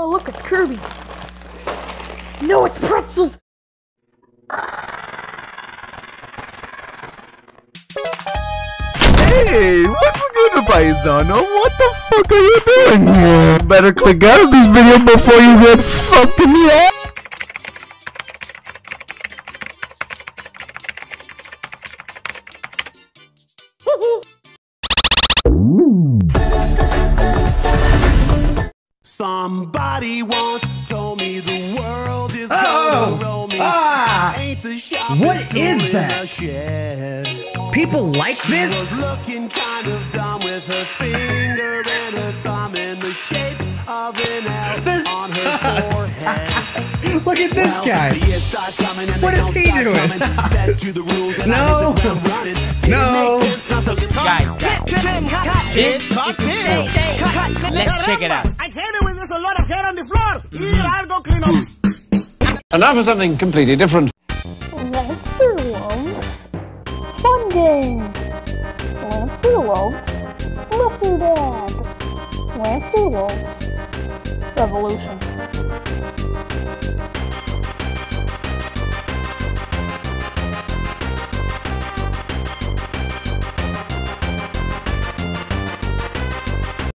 Oh, look, it's Kirby. No, it's pretzels. Hey, what's good, paisano? What the fuck are you doing here? Better click out of this video before you get fucked in the ass. Somebody once told me the world is Oh! gonna roll me. Ah! I ain't the sharpest What tool is in that? People like She was this? looking kind of dumb with her finger and her thumb in the shape of an L This on her sucks. forehead. Look at this Well, guy. the years start coming and What they is don't he start doing? coming. Back to the rules and I No. hit the ground running. Didn't No. make sense not to Let's check it out. I hate it when there's a lot of hair on the floor. Here, mm. I'll go clean up. And now for something completely different. Lancer Wolves. Fun game. Lancer Wolves. Lesser Dad. Lancer Wolves. Revolution.